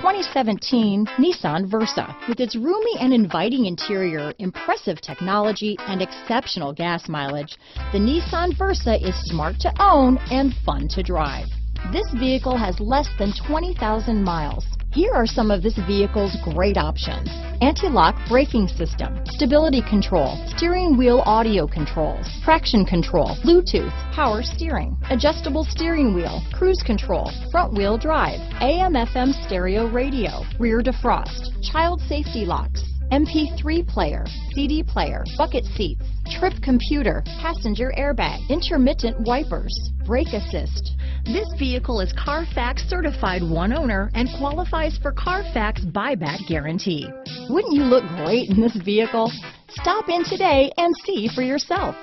2017 Nissan Versa. With its roomy and inviting interior, impressive technology, and exceptional gas mileage, the Nissan Versa is smart to own and fun to drive. This vehicle has less than 20,000 miles. Here are some of this vehicle's great options. Anti-lock braking system, stability control, steering wheel audio controls, traction control, Bluetooth, power steering, adjustable steering wheel, cruise control, front wheel drive, AM FM stereo radio, rear defrost, child safety locks, MP3 player, CD player, bucket seats, trip computer, passenger airbag, intermittent wipers, brake assist. This vehicle is Carfax certified one owner and qualifies for Carfax buyback guarantee. Wouldn't you look great in this vehicle? Stop in today and see for yourself.